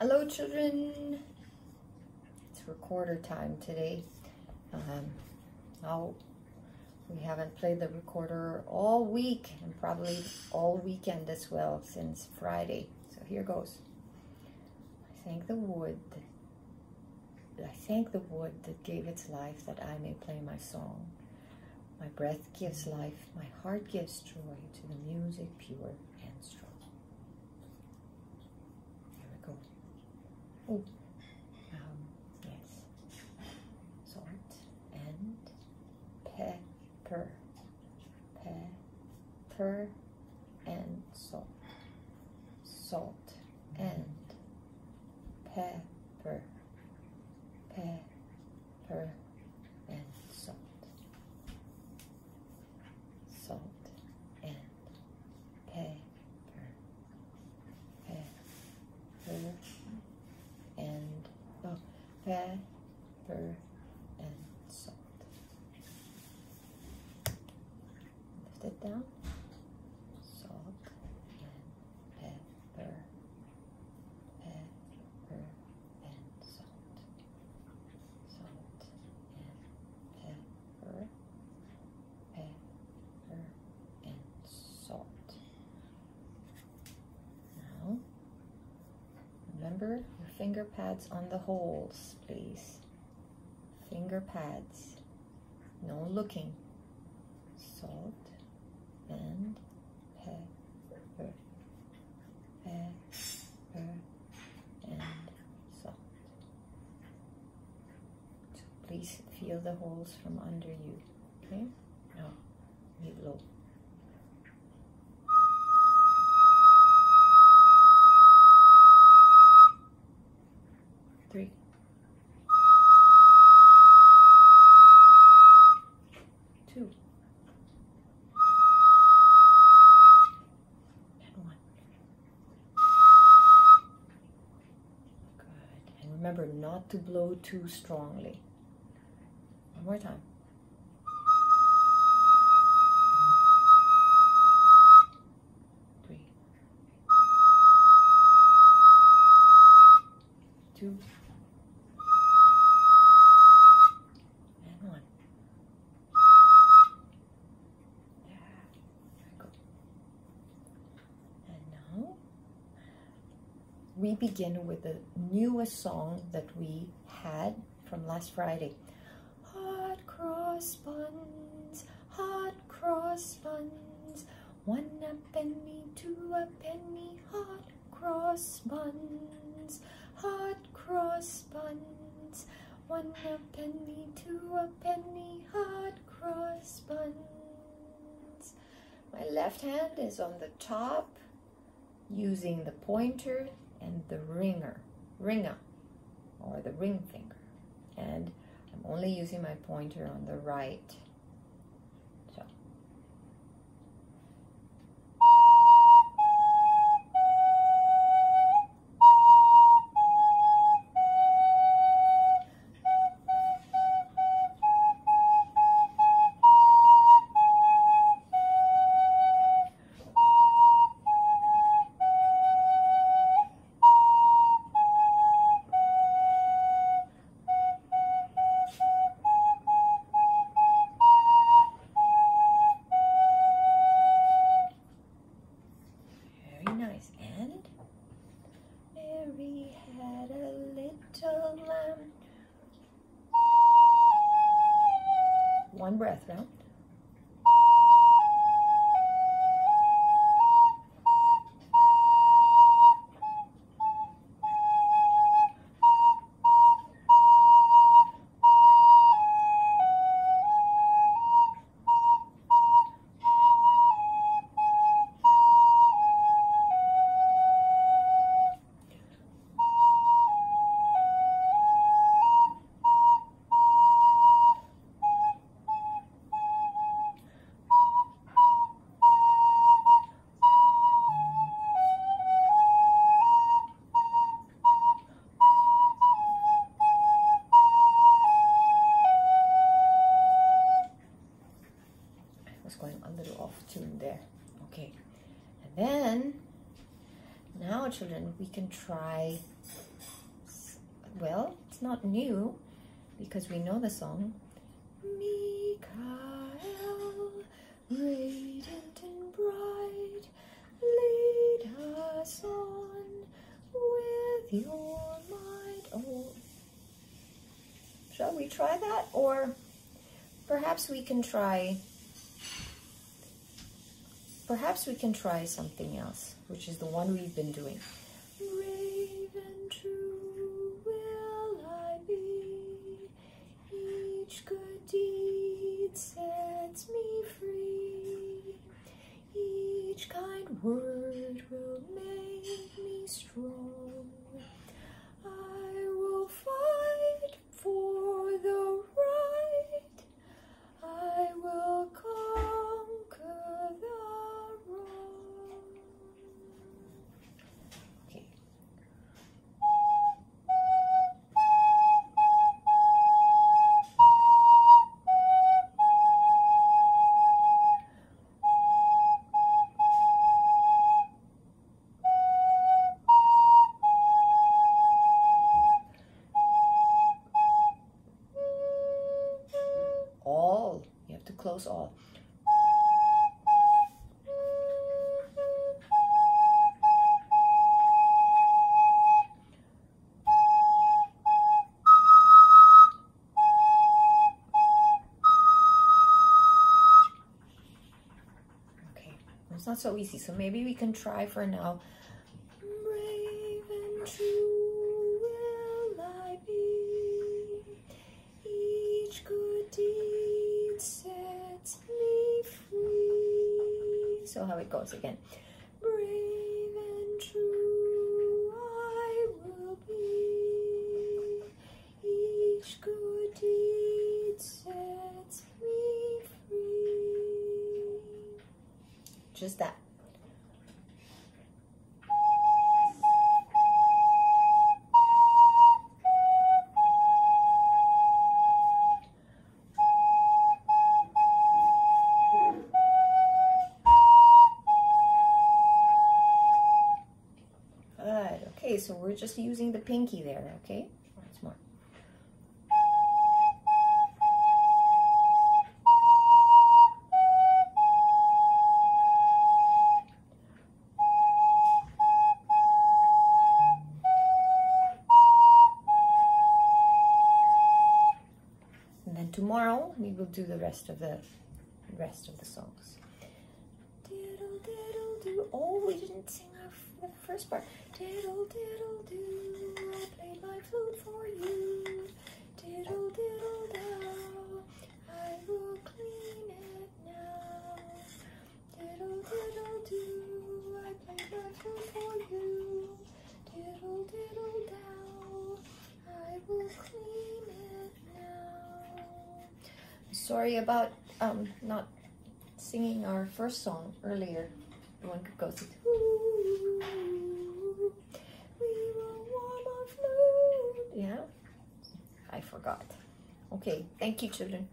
Hello, children. It's recorder time today. Um, oh, we haven't played the recorder all week and probably all weekend as well since Friday. So here goes. I thank the wood. I thank the wood that gave its life that I may play my song. My breath gives life, my heart gives joy to the music pure and strong. Um, yes. Salt and pepper. Pepper and salt. Salt and pepper. Pepper and salt. Salt and pepper. Pepper and oh, pepper and salt. Lift it down. Salt and pepper, pepper and salt. Salt and pepper, pepper and salt. Now, remember your finger pads on the holes, please. Finger pads. No looking. Salt and pepper. Pepper and salt. So please feel the holes from under you. Okay? Now, we blow. Three. Two. And one. Good. And remember not to blow too strongly. One more time. We begin with the newest song that we had from last Friday. Hot cross buns, hot cross buns, one a penny, two a penny, hot cross buns, hot cross buns, one a penny, two a penny, hot cross buns. My left hand is on the top using the pointer and the ringer, ringer, or the ring finger. And I'm only using my pointer on the right. One breath now. Was going a little off tune there. Okay. And then, now children, we can try well, it's not new because we know the song. Mikael, radiant and bright, lead us on with your might. Oh, shall we try that? Or perhaps we can try, perhaps we can try something else, which is the one we've been doing. Brave and true close. Okay, it's not so easy. So maybe we can try for now. So how it goes again. Brave and true I will be. Each good deed sets me free. Just that. We're just using the pinky there, okay? Once more. And then tomorrow we will do the rest of the rest of the songs. Diddle diddle do. Oh, we didn't sing the first part. Diddle diddle do. I played my flute for you. Diddle diddle dow. I will clean it now. Diddle diddle do. I played my flute for you. Diddle diddle dow. I will clean it now. Sorry about um not singing our first song earlier. One that goes with Yeah, I forgot. Okay, thank you, children.